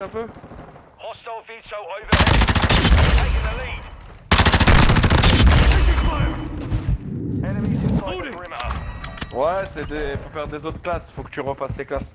un peu Hostile Vito overhead. Taking the lead. Enemies inside the perimeter. Ouais, c'est des... faut faire des autres classes, faut que tu refasses tes classes.